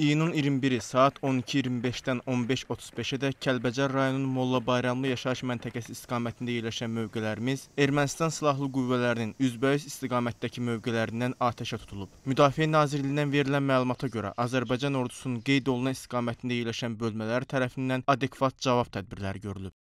İyunun 21-i saat 12:25-dən 15:35-ədək Kəlbəcər rayonunun Molla Bayramlı yaşayış məntəqəsi istiqamətində yerləşən mövqelərimiz Ermənistan silahlı qüvvələrinin üzbəüz istiqamətdəki mövqelərindən atəşə tutulub. Müdafiə Nazirliyindən verilən məlumata görə Azərbaycan ordusunun qeyd olunan istiqamətində yerləşən bölmələri tərəfindən adekvat cavab tədbirləri görülüb.